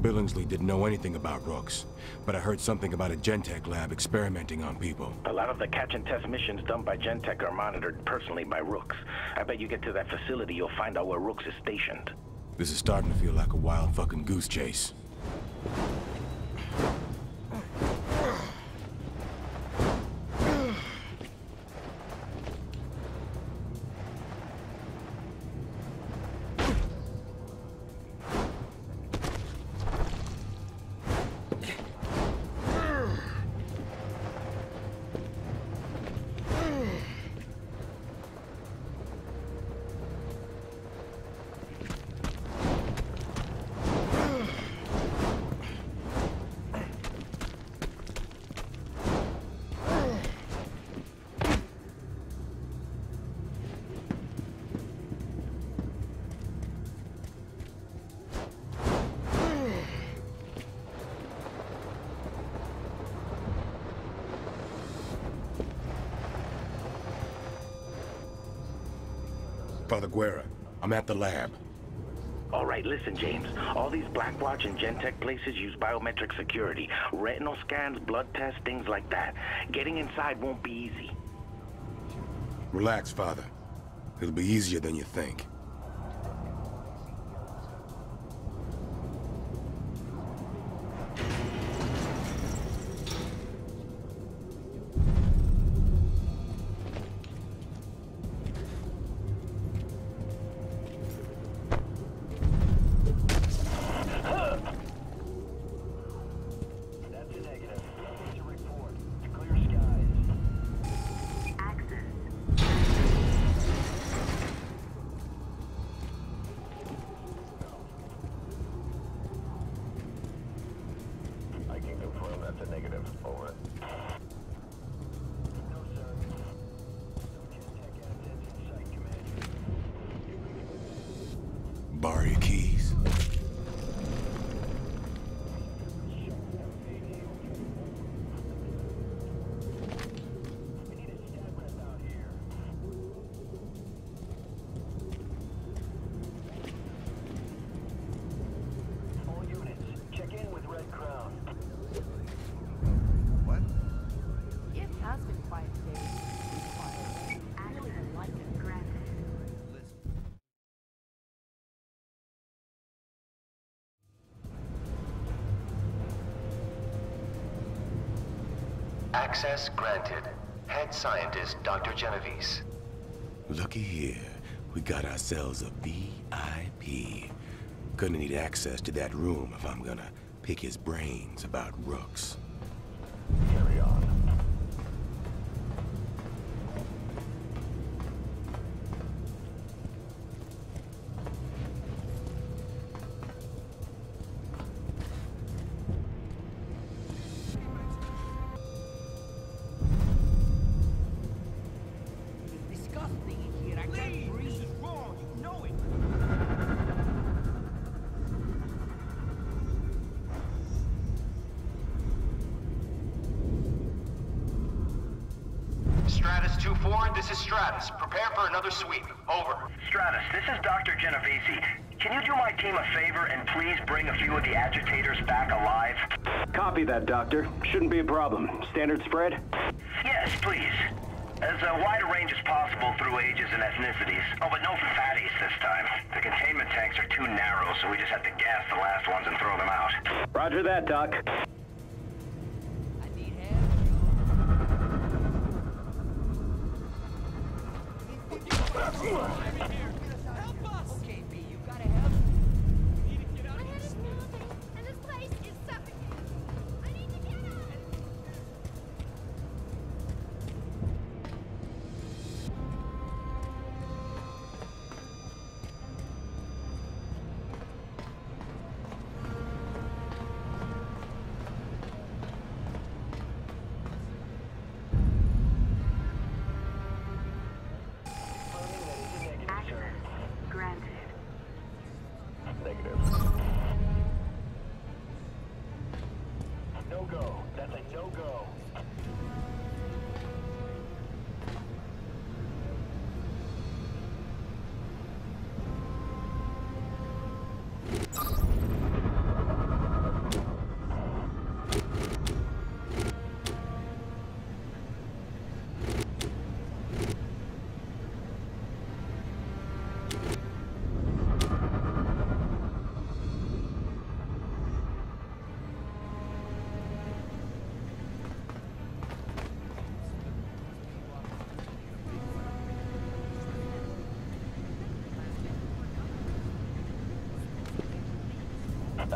Billingsley didn't know anything about Rooks, but I heard something about a Gentek lab experimenting on people. A lot of the catch and test missions done by Gentek are monitored personally by Rooks. I bet you get to that facility, you'll find out where Rooks is stationed. This is starting to feel like a wild fucking goose chase. Father Guerra, I'm at the lab. All right, listen, James. All these Blackwatch and Gentek places use biometric security. Retinal scans, blood tests, things like that. Getting inside won't be easy. Relax, Father. It'll be easier than you think. Borrow your keys. Access granted. Head scientist Dr. Genovese. Looky here. We got ourselves a VIP. Gonna need access to that room if I'm gonna pick his brains about Rooks. Carry on. 2-4, this is Stratus. Prepare for another sweep. Over. Stratus, this is Dr. Genovese. Can you do my team a favor and please bring a few of the agitators back alive? Copy that, Doctor. Shouldn't be a problem. Standard spread? Yes, please. As uh, wide a range as possible through ages and ethnicities. Oh, but no fatties this time. The containment tanks are too narrow, so we just have to gas the last ones and throw them out. Roger that, Doc.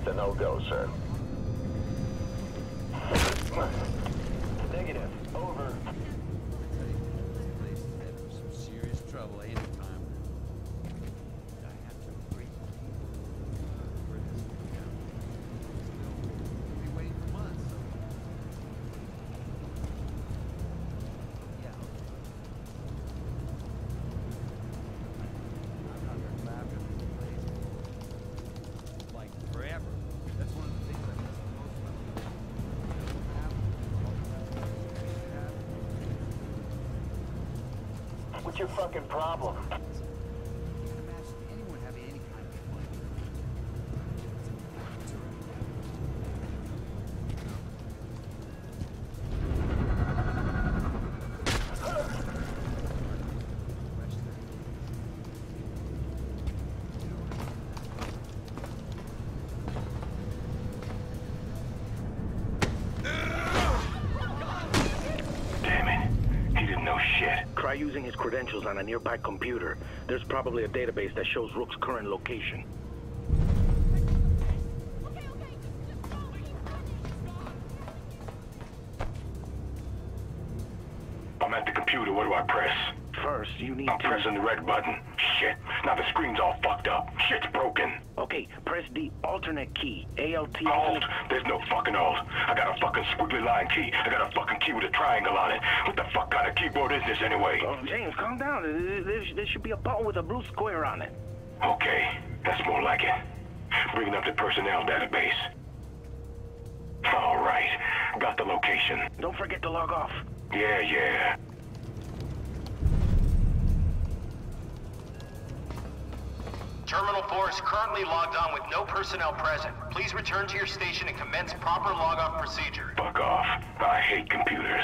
That's a no-go, sir. Your fucking problem? Try using his credentials on a nearby computer. There's probably a database that shows Rook's current location. At the computer. What do I press? First, you need I'm to... pressing the red button. Shit. Now the screen's all fucked up. Shit's broken. Okay, press the alternate key. ALT Alt. There's no fucking alt. I got a fucking squiggly line key. I got a fucking key with a triangle on it. What the fuck kind of keyboard is this anyway? Oh, James, calm down. There, should be a button with a blue square on it. Okay, that's more like it. Bringing up the personnel database. All right, got the location. Don't forget to log off. Yeah, yeah. Terminal 4 is currently logged on with no personnel present. Please return to your station and commence proper log-off procedure. Fuck off. I hate computers.